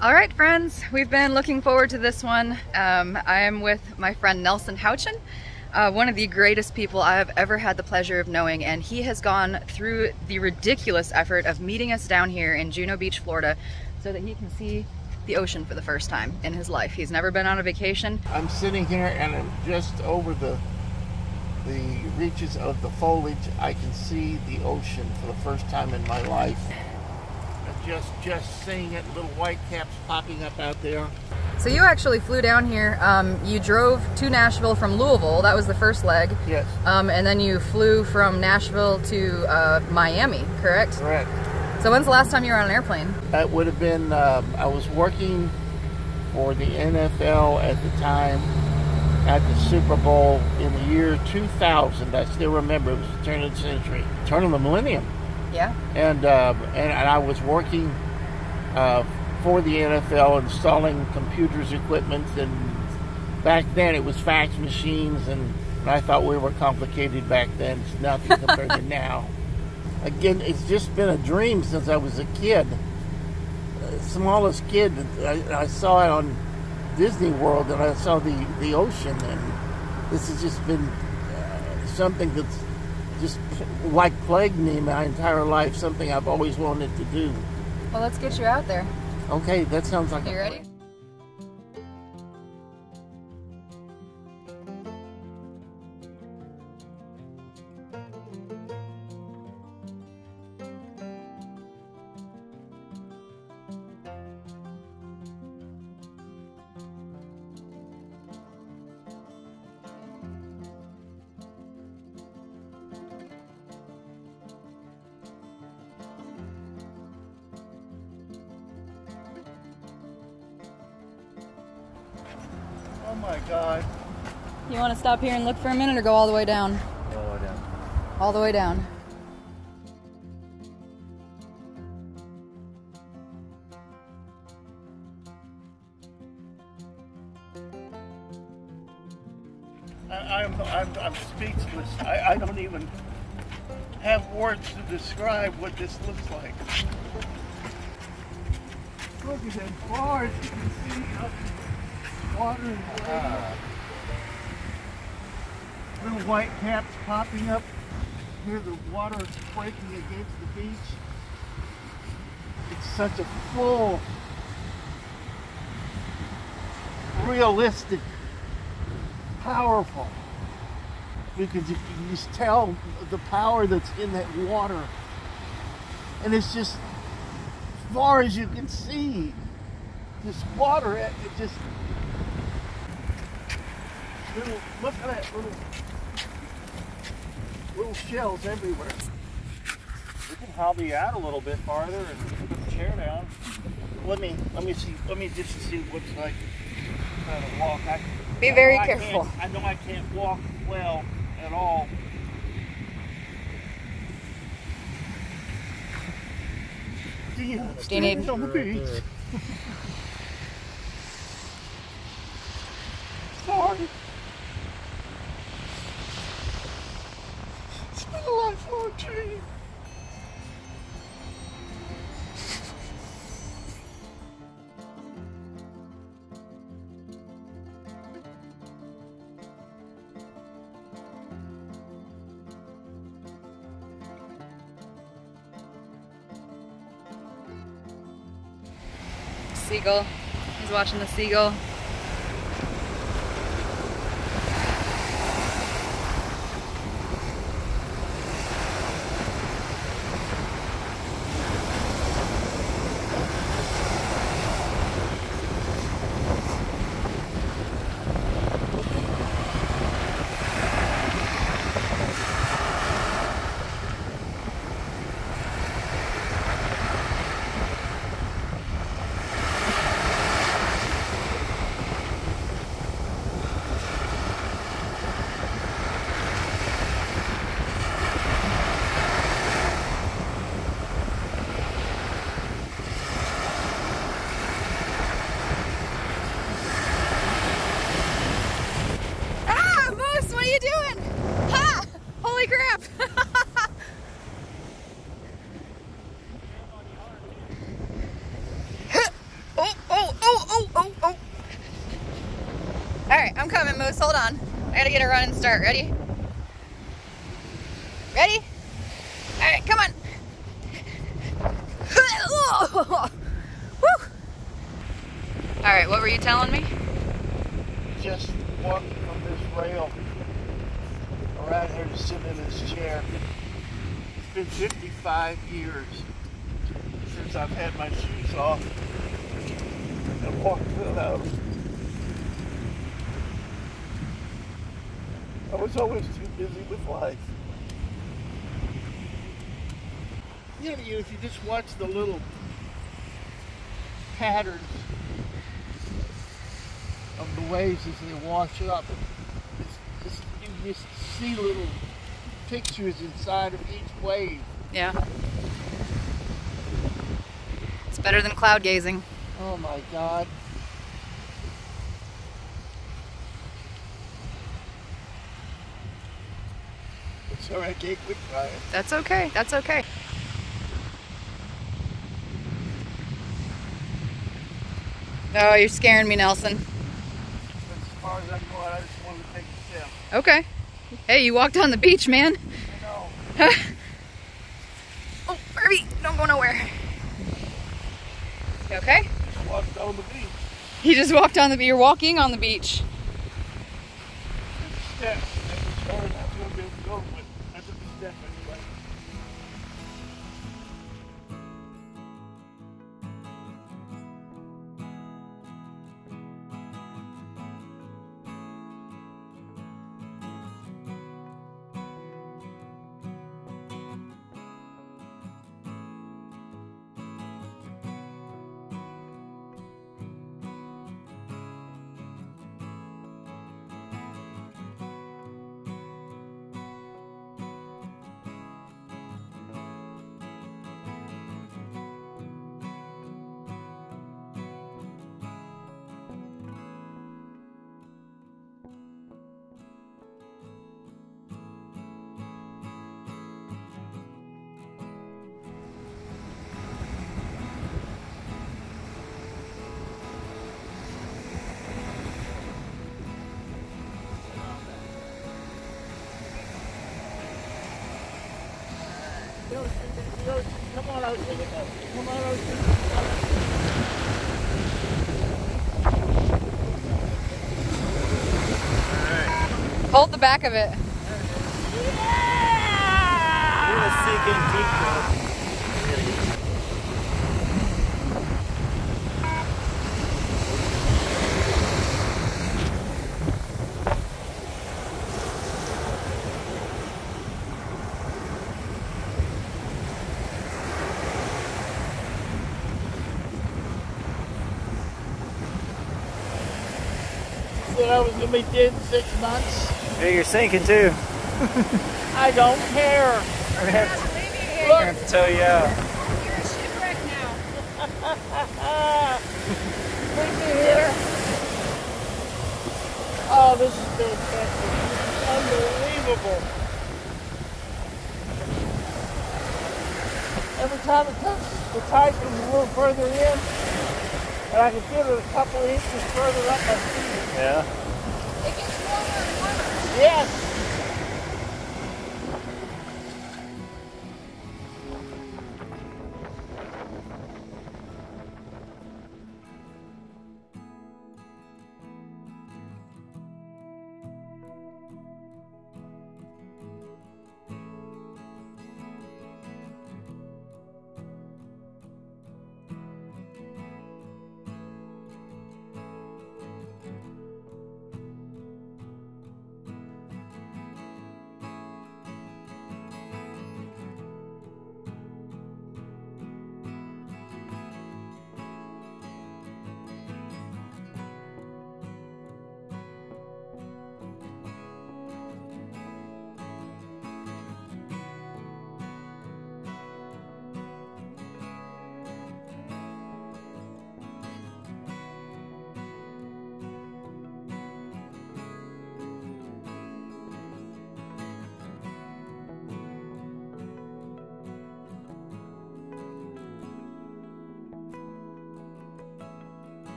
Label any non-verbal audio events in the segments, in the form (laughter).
All right, friends, we've been looking forward to this one. Um, I am with my friend Nelson Houchin, uh, one of the greatest people I have ever had the pleasure of knowing, and he has gone through the ridiculous effort of meeting us down here in Juno Beach, Florida, so that he can see the ocean for the first time in his life. He's never been on a vacation. I'm sitting here and I'm just over the the reaches of the foliage. I can see the ocean for the first time in my life just just seeing it, little white caps popping up out there. So you actually flew down here. Um, you drove to Nashville from Louisville. That was the first leg. Yes. Um, and then you flew from Nashville to uh, Miami, correct? Correct. So when's the last time you were on an airplane? That would have been. Um, I was working for the NFL at the time at the Super Bowl in the year 2000. I still remember it was the turn of the century, turn of the millennium. Yeah. And uh, and, and, I was working uh, for the NFL, installing computers, equipment, and back then it was fax machines, and, and I thought we were complicated back then. It's nothing compared to (laughs) now. Again, it's just been a dream since I was a kid. Uh, smallest kid, I, I saw it on Disney World, and I saw the the ocean, and this has just been uh, something that's just like plagued me my entire life, something I've always wanted to do. Well, let's get you out there. Okay, that sounds like you ready? My God. You want to stop here and look for a minute or go all the way down? All the way down. All the way down. I, am I'm, I'm, I'm speechless. I, I don't even have words to describe what this looks like. Look at them bars you can see up water ah. Little white caps popping up. Here the water breaking against the beach. It's such a full, realistic, powerful. Because you can just tell the power that's in that water. And it's just far as you can see. This water, it just little, look at that little, little shells everywhere. We can hobby out a little bit farther and put the chair down. Let me, let me see, let me just see what's like trying to walk. I, Be very I careful. I know I can't walk well at all. Do you, Do you need on the beach? (laughs) Seagull. He's watching the seagull. I gotta get a running start. Ready? Ready? All right, come on. (laughs) All right, what were you telling me? Just walking from this rail around here to sit in this chair. It's been 55 years since I've had my shoes off and walked without them. I was always too busy with life. You know, if you just watch the little patterns of the waves as they wash up, it's, it's, you just see little pictures inside of each wave. Yeah. It's better than cloud gazing. Oh my God. Sorry, I can't quit crying. That's okay. That's okay. Oh, you're scaring me, Nelson. As far as I'm going. I just wanted to take a. Okay. Hey, you walked on the beach, man. I know. (laughs) oh, Barbie, don't go nowhere. You okay? Just walked on the beach. You just walked on the beach. You're walking on the beach. That's Hold the back of it. We're Said I was going to be dead in six months. Hey, you're sinking too. (laughs) I don't care. We're gonna have to, we're Look, gonna have to tow you out. You're a shipwreck now. (laughs) bring me here. Oh, this is fantastic. Unbelievable. Every time it comes, the tide comes a little further in, and I can feel it a couple inches further up my feet. Yeah. It gets warmer and warmer. Yes.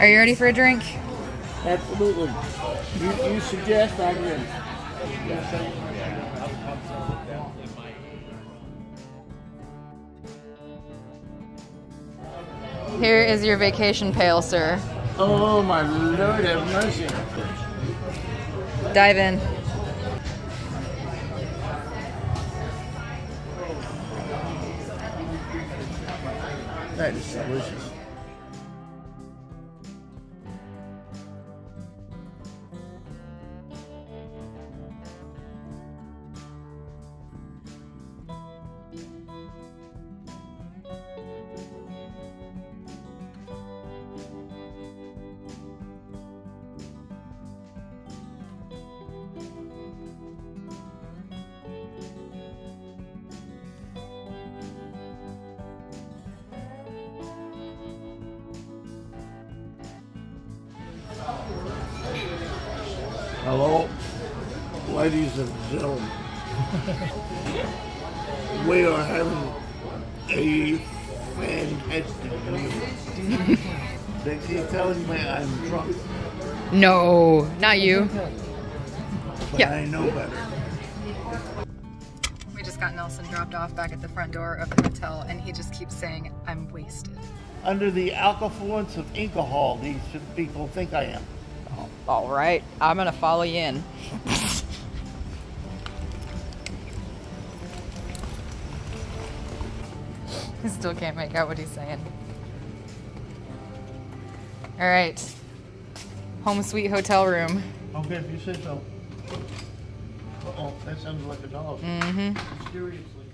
Are you ready for a drink? Absolutely. You, you suggest I'm in. Here is your vacation pail, sir. Oh my lord have mercy. Dive in. That is delicious. Hello, ladies and gentlemen. we are having a fantastic meal. they keep telling me I'm drunk, No, not you. but Yeah. I know better. We just got Nelson dropped off back at the front door of the hotel, and he just keeps saying, I'm wasted. Under the alcohol of alcohol, these people think I am. All right, I'm gonna follow you in. I still can't make out what he's saying. All right, home sweet hotel room. Okay, if you say so. Uh oh, that sounds like a dog. Mm-hmm. Seriously.